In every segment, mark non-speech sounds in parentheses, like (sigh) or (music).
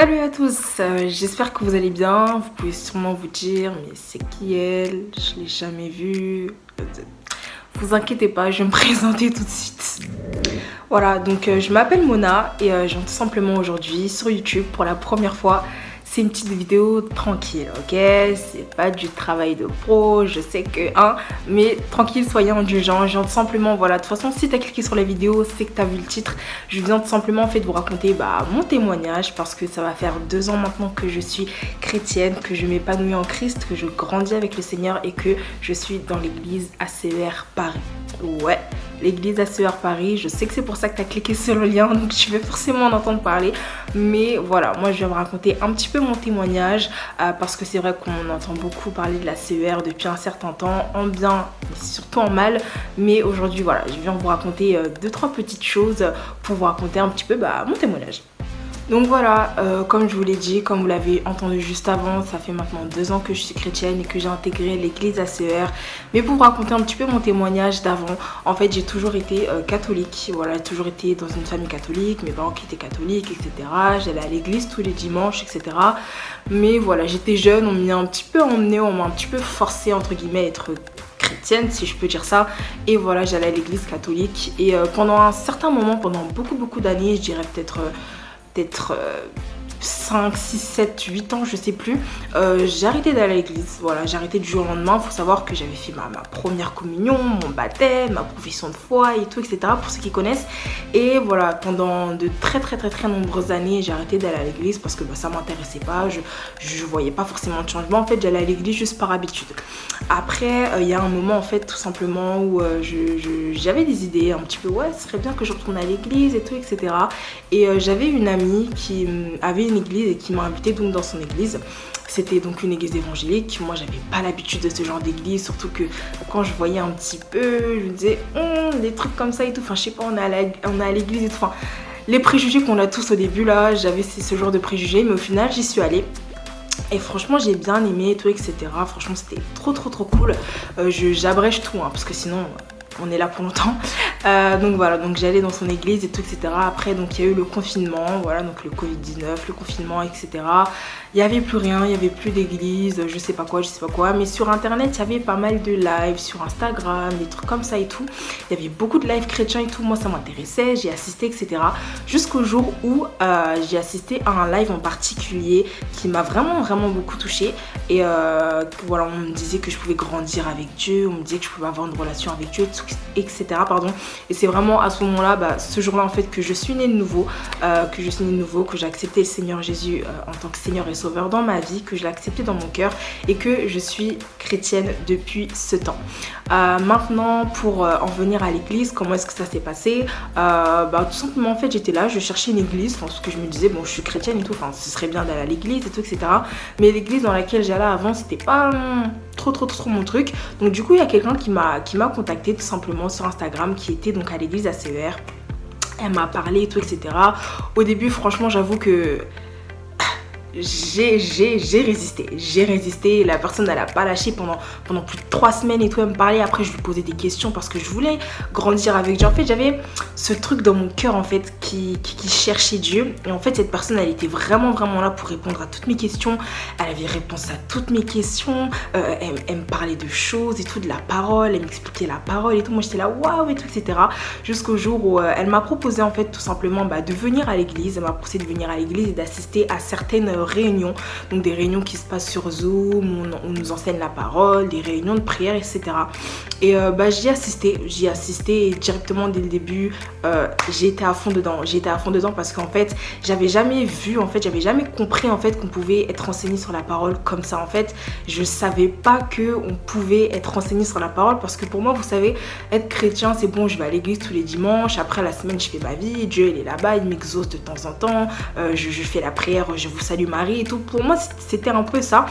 Salut à tous, euh, j'espère que vous allez bien. Vous pouvez sûrement vous dire, mais c'est qui elle? Je l'ai jamais vue. Vous inquiétez pas, je vais me (laughs) présenter tout de suite. Voilà, donc euh, je m'appelle Mona et euh, j'entre simplement aujourd'hui sur YouTube pour la première fois c'est une petite vidéo tranquille, ok? C'est pas du travail de pro, je sais que, hein, mais tranquille, soyez indulgents. Je viens tout simplement, voilà, de toute façon, si t'as cliqué sur la vidéo, c'est que t'as vu le titre. Je viens tout simplement, en fait, vous raconter bah, mon témoignage parce que ça va faire deux ans maintenant que je suis chrétienne, que je m'épanouis en Christ, que je grandis avec le Seigneur et que je suis dans l'église ACR Paris. Ouais, l'église ACR Paris. Je sais que c'est pour ça que tu cliqué sur le lien, donc tu veux forcément en entendre parler. Mais voilà, moi je vais me raconter un petit peu mon témoignage euh, parce que c'est vrai qu'on entend beaucoup parler de la CER depuis un certain temps, en bien, mais surtout en mal. Mais aujourd'hui, voilà, je viens vous raconter euh, deux, trois petites choses pour vous raconter un petit peu bah, mon témoignage. Donc voilà, euh, comme je vous l'ai dit, comme vous l'avez entendu juste avant, ça fait maintenant deux ans que je suis chrétienne et que j'ai intégré l'église ACR. Mais pour raconter un petit peu mon témoignage d'avant, en fait j'ai toujours été euh, catholique. Voilà, j'ai toujours été dans une famille catholique, mes parents qui étaient catholiques, etc. J'allais à l'église tous les dimanches, etc. Mais voilà, j'étais jeune, on m'y a un petit peu emmené, on m'a un petit peu forcé entre guillemets à être chrétienne si je peux dire ça et voilà j'allais à l'église catholique et euh, pendant un certain moment pendant beaucoup beaucoup d'années je dirais peut-être peut-être 5, 6, 7, 8 ans, je sais plus, euh, j'ai arrêté d'aller à l'église. Voilà, j'ai arrêté du jour au lendemain. Faut savoir que j'avais fait ma, première communion, mon baptême, ma profession de foi et tout, etc. Pour ceux qui connaissent. Et voilà, pendant de très, très, très, très nombreuses années, j'ai arrêté d'aller à l'église parce que bah, ça m'intéressait pas. Je, je voyais pas forcément de changement. En fait, j'allais à l'église juste par habitude. Après, euh, il y a un moment, en fait, tout simplement où euh, j'avais des idées un petit peu, ouais, ce serait bien que je retourne à l'église et tout, etc. Et j'avais une amie qui avait une église et qui m'a invité donc dans son église. C'était donc une église évangélique. Moi, j'avais pas l'habitude de ce genre d'église, surtout que quand je voyais un petit peu, je me disais, hum, des trucs comme ça et tout. Enfin, je sais pas, on est à l'église et tout. Enfin, les préjugés qu'on a tous au début là, j'avais ce genre de préjugés, mais au final, j'y suis allée. Et franchement, j'ai bien aimé tout, etc. Franchement, c'était trop, trop, trop cool. Euh, J'abrège tout, hein, parce que sinon, on est là pour longtemps. Euh, donc voilà, donc j'allais dans son église et tout, etc. Après, donc il y a eu le confinement, voilà, donc le Covid-19, le confinement, etc. Il n'y avait plus rien, il n'y avait plus d'église, je sais pas quoi, je sais pas quoi. Mais sur internet, il y avait pas mal de lives sur Instagram, des trucs comme ça et tout. Il y avait beaucoup de lives chrétiens et tout. Moi, ça m'intéressait, j'ai assisté, etc. Jusqu'au jour où euh, j'ai assisté à un live en particulier qui m'a vraiment, vraiment beaucoup touché. Et euh, voilà, on me disait que je pouvais grandir avec Dieu, on me disait que je pouvais avoir une relation avec Dieu, etc. Pardon. Et c'est vraiment à ce moment-là, bah, ce jour-là, en fait, que je suis née de nouveau, euh, que je suis née de nouveau, que j'ai accepté le Seigneur Jésus en tant que Seigneur et sauveur dans ma vie, que je l'ai accepté dans mon cœur et que je suis chrétienne depuis ce temps. Euh, maintenant, pour euh, en venir à l'église, comment est-ce que ça s'est passé? Euh, bah, Tout simplement, en fait, j'étais là, je cherchais une église, parce que je me disais, bon, je suis chrétienne et tout, enfin, ce serait bien d'aller à l'église et tout, etc. Mais l'église dans laquelle j'allais avant, c'était pas hum, trop, trop, trop mon truc. Donc, du coup, il y a quelqu'un qui m'a contacté tout simplement sur Instagram, qui était donc à l'église ACER. Elle m'a parlé et tout, etc. Au début, franchement, j'avoue que j'ai résisté. J'ai résisté. La personne, elle a pas lâché pendant, pendant plus de trois semaines et tout. Elle me parlait. Après, je lui posais des questions parce que je voulais grandir avec Dieu. En fait, j'avais ce truc dans mon cœur, en fait, qui, qui, cherchait Dieu. Et en fait, cette personne, elle était vraiment, vraiment là pour répondre à toutes mes questions. Elle avait réponse à toutes mes questions. Euh, elle, me parlait de choses et tout, de la parole. Elle m'expliquait la parole et tout. Moi, j'étais là, waouh et tout, etc. Jusqu'au jour où euh, elle m'a proposé, en fait, tout simplement, bah, de venir à l'église. Elle m'a proposé de venir à l'église et d'assister à certaines réunions, donc des réunions qui se passent sur Zoom, on, nous enseigne la parole, des réunions de prière, etc. Et euh, bah, j'y assisté, j'y assisté directement dès le début, euh, j'étais à fond dedans, j'étais à fond dedans parce qu'en fait, j'avais jamais vu, en fait, j'avais jamais compris en fait qu'on pouvait être enseigné sur la parole comme ça. En fait, je savais pas que on pouvait être enseigné sur la parole parce que pour moi, vous savez, être chrétien, c'est bon, je vais à l'église tous les dimanches, après la semaine, je fais ma vie, Dieu, il est là-bas, il m'exauce de temps en temps, euh, je fais la prière, je vous salue et tout. Pour moi, c'était un peu ça.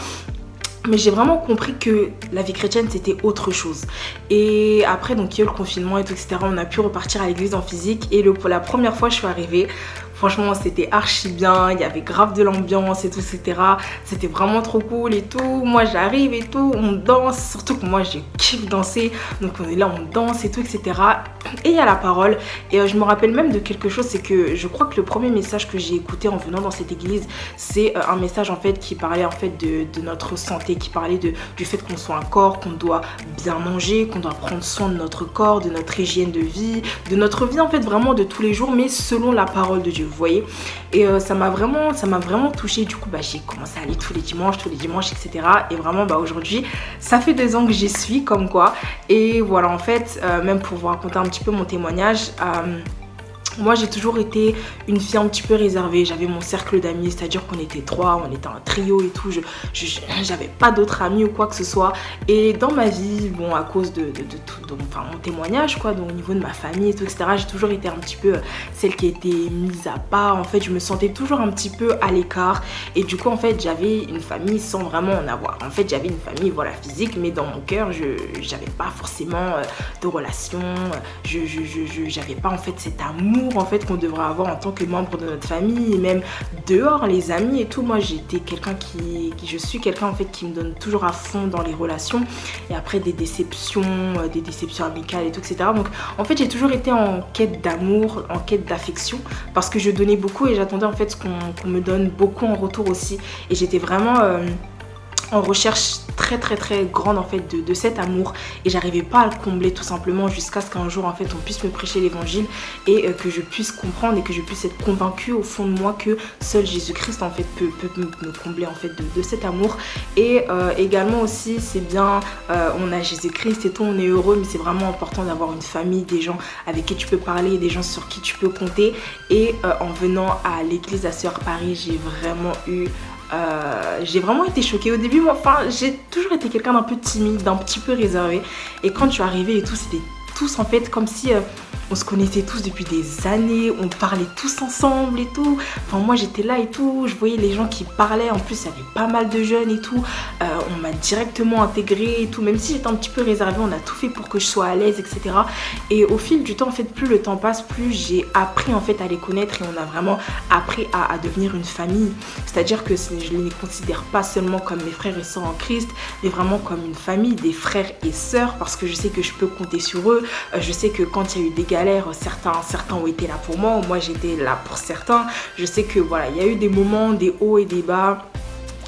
Mais j'ai vraiment compris que la vie chrétienne, c'était autre chose. Et après, donc, il y a eu le confinement et tout, etc. On a pu repartir à l'église en physique. Et pour la première fois, je suis arrivée. Franchement, c'était archi bien. Il y avait grave de l'ambiance et tout, etc. C'était vraiment trop cool et tout. Moi, j'arrive et tout. On danse. Surtout que moi, j'ai kiffe danser. Donc, on est là, on danse et tout, etc. Et il y a la parole. Et euh, je me rappelle même de quelque chose. C'est que je crois que le premier message que j'ai écouté en venant dans cette église, c'est euh, un message en fait qui parlait en fait de, notre santé, qui parlait de, du fait qu'on soit un corps, qu'on doit bien manger, qu'on doit prendre soin de notre corps, de notre hygiène de vie, de notre vie en fait vraiment de tous les jours, mais selon la parole de Dieu, vous voyez. Et euh, ça m'a vraiment, ça m'a vraiment touché. Du coup, bah, j'ai commencé à aller tous les dimanches, tous les dimanches, etc. Et vraiment, bah, aujourd'hui, ça fait deux ans que j'y suis, comme quoi. Et voilà, en fait, euh, même pour vous raconter un petit peu mon témoignage. Moi, j'ai toujours été une fille un petit peu réservée. J'avais mon cercle d'amis, c'est-à-dire qu'on était trois, on était un trio et tout. Je j'avais pas d'autres amis ou quoi que ce soit. Et dans ma vie, bon, à cause de, tout, enfin, mon témoignage, quoi, donc au niveau de ma famille et tout, etc., j'ai toujours été un petit peu euh, celle qui était mise à part. En fait, je me sentais toujours un petit peu à l'écart. Et du coup, en fait, j'avais une famille sans vraiment en avoir. En fait, j'avais une famille, voilà, physique, mais dans mon cœur, je n'avais pas forcément euh, de relations. Je j'avais pas, en fait, cet amour en fait qu'on devrait avoir en tant que membre de notre famille et même dehors les amis et tout. Moi j'étais quelqu'un qui, je suis quelqu'un en fait qui me donne toujours à fond dans les relations. Et après des déceptions euh, des déceptions amicales et tout etc donc en fait j'ai toujours été en quête d'amour en quête d'affection parce que je donnais beaucoup et j'attendais en fait qu'on me donne beaucoup en retour aussi. Et j'étais vraiment euh, en recherche très très très grande en fait de, cet amour. Et j'arrivais pas à le combler tout simplement jusqu'à ce qu'un jour en fait on puisse me prêcher l'évangile et euh, que je puisse comprendre et que je puisse être convaincue au fond de moi que seul Jésus-Christ en fait peut, me combler en fait de, cet amour. Et euh, également aussi c'est bien euh, on a Jésus-Christ et tout on est heureux mais c'est vraiment important d'avoir une famille des gens avec qui tu peux parler des gens sur qui tu peux compter. Et en venant à l'église à Sœur Paris j'ai vraiment eu euh, j'ai vraiment été choquée au début. J'ai toujours été quelqu'un d'un peu timide, d'un petit peu réservé. Et quand je suis arrivée et tout, c'était tous en fait comme si euh, on se connaissait tous depuis des années, on parlait tous ensemble et tout. Enfin, moi j'étais là et tout, je voyais les gens qui parlaient. En plus, il y avait pas mal de jeunes et tout. Euh, on m'a directement intégré et tout. Même si j'étais un petit peu réservée, on a tout fait pour que je sois à l'aise, etc. Et au fil du temps, en fait, plus le temps passe, plus j'ai appris en fait à les connaître et on a vraiment appris à, devenir une famille. C'est-à-dire que je ne les considère pas seulement comme mes frères et sœurs en Christ, mais vraiment comme une famille, des frères et sœurs, parce que je sais que je peux compter sur eux. Euh, je sais que quand il y a eu des certains, certains ont été là pour moi, moi j'étais là pour certains. Je sais que voilà, il y a eu des moments, des hauts et des bas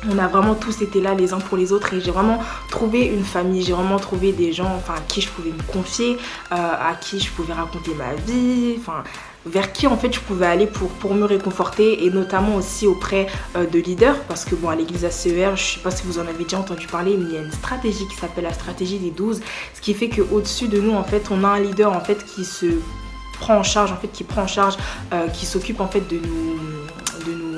on a vraiment tous été là les uns pour les autres et j'ai vraiment trouvé une famille, j'ai vraiment trouvé des gens à qui je pouvais me confier, euh, à qui je pouvais raconter ma vie, vers qui en fait je pouvais aller pour, pour me réconforter et notamment aussi auprès euh, de leaders. Parce que bon à l'église ACER je sais pas si vous en avez déjà entendu parler mais il y a une stratégie qui s'appelle la stratégie des 12 ce qui fait que au dessus de nous en fait on a un leader en fait qui se prend en charge en fait qui prend en charge euh, qui s'occupe en fait de nous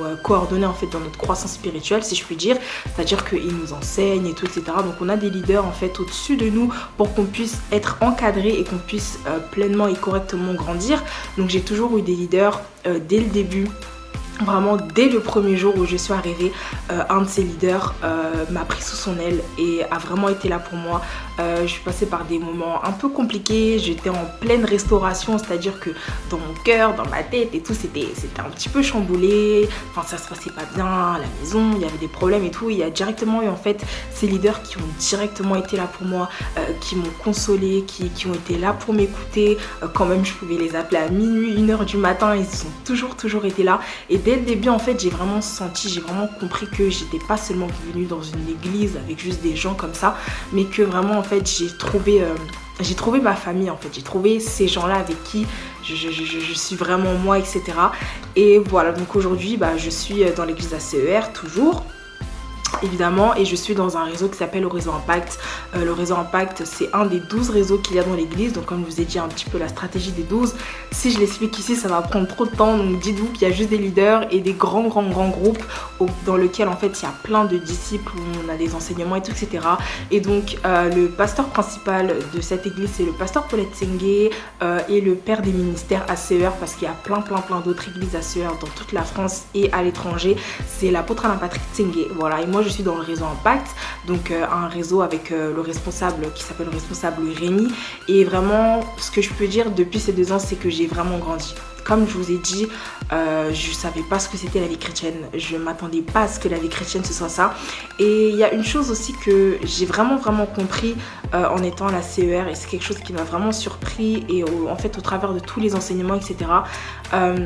euh, coordonner en fait dans notre croissance spirituelle si je puis dire. C'est à dire qu'il nous enseigne et tout etc donc on a des leaders en fait au dessus de nous pour qu'on puisse être encadré et qu'on puisse euh, pleinement et correctement grandir. Donc j'ai toujours eu des leaders dès le début Vraiment, dès le premier jour où je suis arrivée, un de ces leaders m'a pris sous son aile et a vraiment été là pour moi. Euh, je suis passée par des moments un peu compliqués. J'étais en pleine restauration, c'est-à-dire que dans mon cœur, dans ma tête et tout, c'était un petit peu chamboulé. Enfin, ça se passait pas bien à la maison, il y avait des problèmes et tout. Il y a directement eu en fait ces leaders qui ont directement été là pour moi, euh, qui m'ont consolé, qui, qui, ont été là pour m'écouter. Euh, quand même, je pouvais les appeler à minuit, une heure du matin. Ils ont toujours, toujours été là. Le début, en fait, j'ai vraiment senti, j'ai vraiment compris que j'étais pas seulement venue dans une église avec juste des gens comme ça, mais que vraiment, en fait, j'ai trouvé, euh, trouvé ma famille, en fait. J'ai trouvé ces gens-là avec qui je, je, suis vraiment moi, etc. Et voilà, donc aujourd'hui, bah, je suis dans l'église ACER, toujours évidemment et je suis dans un réseau qui s'appelle le réseau Impact. Euh, le réseau Impact c'est un des 12 réseaux qu'il y a dans l'église. Donc comme je vous ai dit un petit peu la stratégie des 12 si je l'explique ici ça va prendre trop de temps. Donc dites-vous qu'il y a juste des leaders et des grands grands grands groupes dans lesquels en fait il y a plein de disciples où on a des enseignements et tout etc et donc euh, le pasteur principal de cette église c'est le pasteur Paulette Sengue euh, et le père des ministères ACER parce qu'il y a plein plein plein d'autres églises ACER dans toute la France et à l'étranger. C'est l'apôtre Alain Patrick Sengue voilà. Et moi je suis dans le réseau Impact, donc euh, un réseau avec euh, le responsable qui s'appelle le responsable Rémi. Et vraiment, ce que je peux dire depuis ces deux ans, c'est que j'ai vraiment grandi. comme je vous ai dit, euh, je savais pas ce que c'était la vie chrétienne. Je m'attendais pas à ce que la vie chrétienne ce soit ça. Et il y a une chose aussi que j'ai vraiment vraiment compris en étant la CER et c'est quelque chose qui m'a vraiment surpris et en fait au travers de tous les enseignements etc.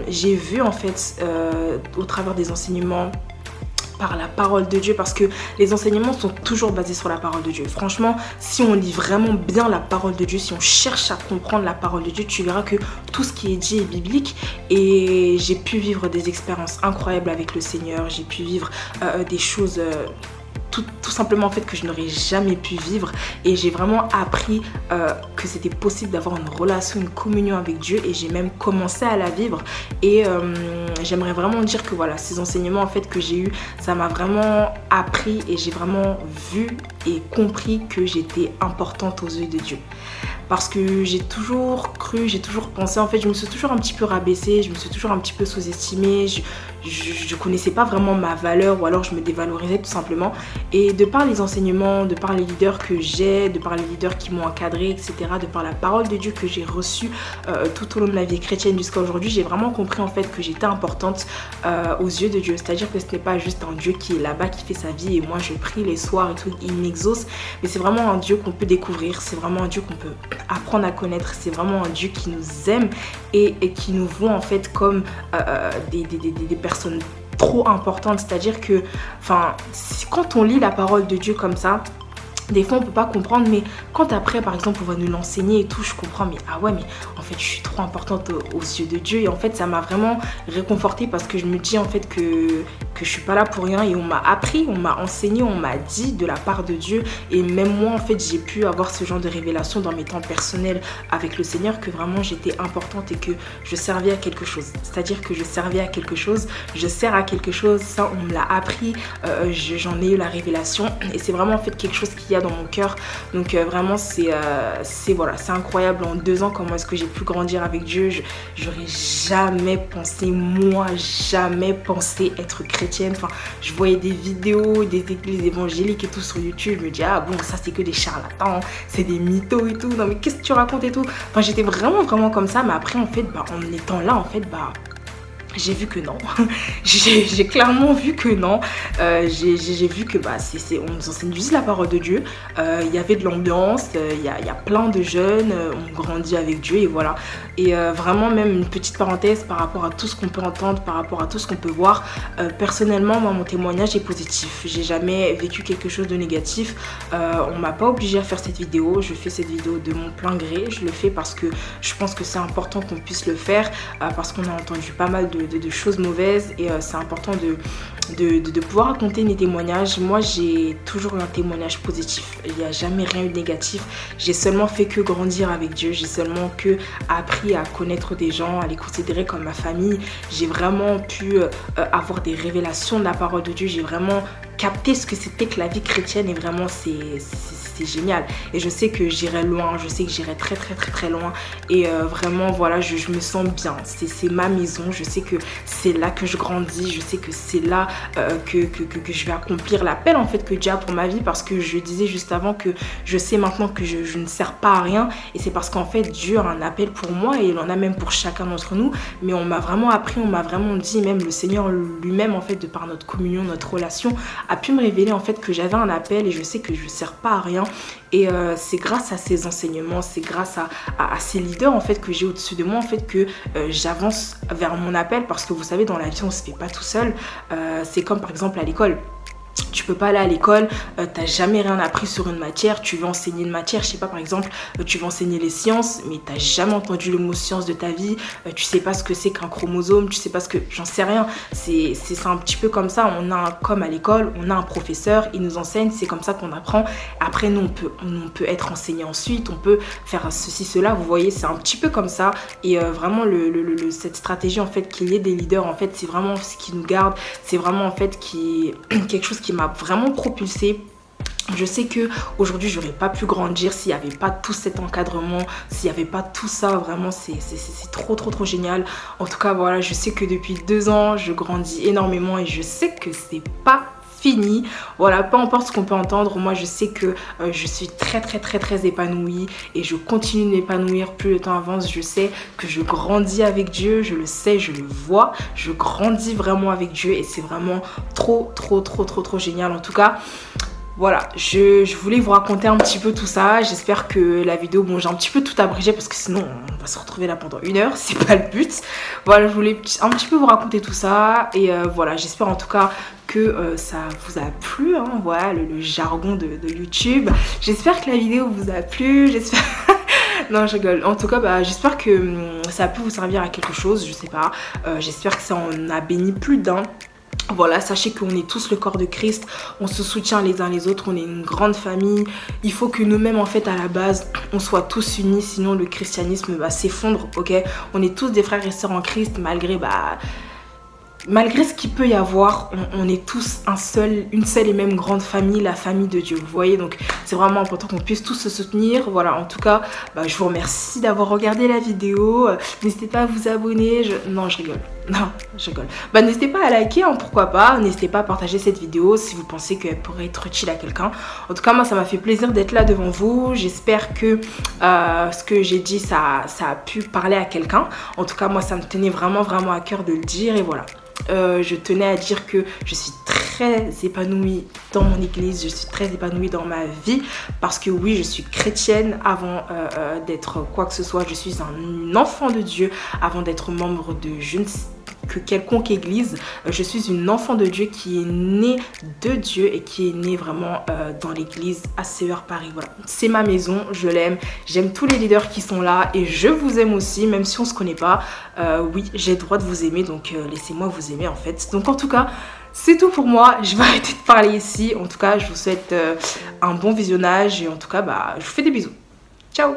J'ai vu en fait au travers des enseignements par la parole de Dieu parce que les enseignements sont toujours basés sur la parole de Dieu. Franchement, si on lit vraiment bien la parole de Dieu, si on cherche à comprendre la parole de Dieu, tu verras que tout ce qui est dit est biblique et j'ai pu vivre des expériences incroyables avec le Seigneur, j'ai pu vivre euh, des choses euh, tout, simplement en fait que je n'aurais jamais pu vivre. Et j'ai vraiment appris euh, que c'était possible d'avoir une relation, une communion avec Dieu. Et j'ai même commencé à la vivre. Et euh, j'aimerais vraiment dire que voilà ces enseignements en fait que j'ai eu ça m'a vraiment appris et j'ai vraiment vu et compris que j'étais importante aux yeux de Dieu. Parce que j'ai toujours cru, j'ai toujours pensé, en fait je me suis toujours un petit peu rabaissée, je me suis toujours un petit peu sous-estimée, je, connaissais pas vraiment ma valeur ou alors je me dévalorisais tout simplement. Et de par les enseignements, de par les leaders que j'ai, de par les leaders qui m'ont encadré, etc., de par la parole de Dieu que j'ai reçue euh, tout au long de ma vie chrétienne jusqu'à aujourd'hui, j'ai vraiment compris en fait que j'étais importante euh, aux yeux de Dieu. C'est-à-dire que ce n'est pas juste un Dieu qui est là-bas, qui fait sa vie et moi je prie les soirs et tout, il m'exauce, mais c'est vraiment un Dieu qu'on peut découvrir, c'est vraiment un Dieu qu'on peut apprendre à connaître. C'est vraiment un Dieu qui nous aime et, qui nous voit en fait comme euh, euh, des, des, personnes trop importantes. C'est-à-dire que, enfin, quand on lit la parole de Dieu comme ça, des fois on peut pas comprendre mais quand après par exemple on va nous l'enseigner et tout je comprends mais ah ouais mais en fait je suis trop importante aux, yeux de Dieu et en fait ça m'a vraiment réconforté parce que je me dis en fait que que je suis pas là pour rien et on m'a appris on m'a enseigné on m'a dit de la part de Dieu et même moi en fait j'ai pu avoir ce genre de révélation dans mes temps personnels avec le Seigneur que vraiment j'étais importante et que je servais à quelque chose. C'est à dire que je servais à quelque chose je sers à quelque chose ça on me l'a appris euh, j'en ai eu la révélation et c'est vraiment en fait quelque chose qui dans mon cœur. Donc euh, vraiment c'est euh, voilà, c'est incroyable en deux ans comment est-ce que j'ai pu grandir avec Dieu? J'aurais jamais pensé, moi jamais pensé être chrétienne. Enfin, je voyais des vidéos des églises évangéliques et tout sur YouTube. Je me dis ah bon ça c'est que des charlatans, c'est des mythos et tout. Non mais qu'est-ce que tu racontes et tout? Enfin j'étais vraiment vraiment comme ça. Mais après en fait bah, en étant là en fait bah j'ai vu que non. (laughs) j'ai clairement vu que non. Euh, j'ai vu que bah, on nous enseigne la parole de Dieu. Euh, il y avait de l'ambiance, euh, il y, a, y, a, plein de jeunes, on grandit avec Dieu et voilà. Et vraiment même une petite parenthèse par rapport à tout ce qu'on peut entendre, par rapport à tout ce qu'on peut voir. personnellement, moi, mon témoignage est positif. J'ai jamais vécu quelque chose de négatif. on m'a pas obligé à faire cette vidéo. Je fais cette vidéo de mon plein gré. Je le fais parce que je pense que c'est important qu'on puisse le faire parce qu'on a entendu pas mal de de, choses mauvaises et euh, c'est important de, pouvoir raconter mes témoignages. Moi, j'ai toujours un témoignage positif. Il n'y a jamais rien eu de négatif. J'ai seulement fait que grandir avec Dieu. J'ai seulement que appris à connaître des gens, à les considérer comme ma famille. J'ai vraiment pu euh, avoir des révélations de la parole de Dieu. J'ai vraiment capté ce que c'était que la vie chrétienne et vraiment c'est c'est génial. Et je sais que j'irai loin, je sais que j'irai très très très très loin. Et euh, vraiment, voilà, je, me sens bien. C'est ma maison, je sais que c'est là que je grandis, je sais que c'est là euh, que, que, je vais accomplir l'appel en fait que Dieu a pour ma vie parce que je disais juste avant que je sais maintenant que je, je ne sers pas à rien et c'est parce qu'en fait Dieu a un appel pour moi et il en a même pour chacun d'entre nous. Mais on m'a vraiment appris, on m'a vraiment dit, même le Seigneur lui-même en fait de par notre communion, notre relation, a pu me révéler en fait que j'avais un appel et je sais que je ne sers pas à rien et euh, c'est grâce à ces enseignements, c'est grâce à, ces leaders en fait que j'ai au-dessus de moi en fait que euh, j'avance vers mon appel. Parce que vous savez dans la vie on se fait pas tout seul. Euh, c'est comme par exemple à l'école tu peux pas aller à l'école, euh, tu n'as jamais rien appris sur une matière, tu veux enseigner une matière, je sais pas par exemple, euh, tu veux enseigner les sciences, mais tu n'as jamais entendu le mot science de ta vie, euh, tu sais pas ce que c'est qu'un chromosome, tu sais pas ce que, j'en sais rien, c'est un petit peu comme ça, on a un, comme à l'école, on a un professeur, il nous enseigne, c'est comme ça qu'on apprend, après nous on peut, on peut être enseigné ensuite, on peut faire ceci, cela, vous voyez, c'est un petit peu comme ça, et vraiment le, le, cette stratégie en fait qu'il y ait des leaders, en fait c'est vraiment ce qui nous garde, c'est vraiment en fait qui, (clears throat) quelque chose qui m'a vraiment propulsé Je sais que aujourd'hui j'aurais pas pu grandir s'il n'y avait pas tout cet encadrement, s'il n'y avait pas tout ça, vraiment c'est trop trop trop génial. En tout cas voilà, je sais que depuis deux ans je grandis énormément et je sais que c'est pas Voilà, peu importe ce qu'on peut entendre, moi je sais que euh, je suis très très très très épanouie et je continue de m'épanouir plus le temps avance. Je sais que je grandis avec Dieu, je le sais, je le vois, je grandis vraiment avec Dieu et c'est vraiment trop trop trop trop trop génial. En tout cas, voilà, je, voulais vous raconter un petit peu tout ça. J'espère que la vidéo, bon, j'ai un petit peu tout abrégé parce que sinon on va se retrouver là pendant une heure, (laughs) c'est pas le but. Voilà, je voulais un petit peu vous raconter tout ça et euh, voilà, j'espère en tout cas que euh, ça vous a plu, hein, voilà, le, jargon de, YouTube. J'espère que la vidéo vous a plu, j'espère... (laughs) non, je rigole. En tout cas, bah, j'espère que hum, ça a pu vous servir à quelque chose, je sais pas. Euh, j'espère que ça en a béni plus d'un. Voilà, sachez qu'on est tous le corps de Christ, on se soutient les uns les autres, on est une grande famille. Il faut que nous-mêmes, en fait, à la base, on soit tous unis, sinon le christianisme va s'effondre, ok? On est tous des frères et sœurs en Christ, malgré, bah, malgré ce qu'il peut y avoir, on, est tous un seul, une seule et même grande famille, la famille de Dieu. Vous voyez, donc c'est vraiment important qu'on puisse tous se soutenir. Voilà, en tout cas, bah, je vous remercie d'avoir regardé la vidéo. N'hésitez pas à vous abonner. Non, je rigole. Non, je rigole. Bah, n'hésitez pas à liker, hein, pourquoi pas. N'hésitez pas à partager cette vidéo si vous pensez qu'elle pourrait être utile à quelqu'un. En tout cas, moi, ça m'a fait plaisir d'être là devant vous. J'espère que euh, ce que j'ai dit, ça, ça a pu parler à quelqu'un. En tout cas, moi, ça me tenait vraiment, vraiment à cœur de le dire. Et voilà. Euh, je tenais à dire que je suis très épanouie dans mon église, je suis très épanouie dans ma vie parce que oui, je suis chrétienne avant euh, d'être quoi que ce soit. Je suis un enfant de Dieu avant d'être membre de je ne sais que quelconque église. Euh, je suis une enfant de Dieu qui est née de Dieu et qui est née vraiment euh, dans l'église ACER Paris. Voilà, c'est ma maison, je l'aime. J'aime tous les leaders qui sont là et je vous aime aussi, même si on se connaît pas. Euh, oui, j'ai le droit de vous aimer, donc laissez-moi vous aimer en fait. Donc en tout cas, c'est tout pour moi. Je vais (laughs) arrêter de parler ici. En tout cas, je vous souhaite un bon visionnage et en tout cas, bah, je vous fais des bisous. Ciao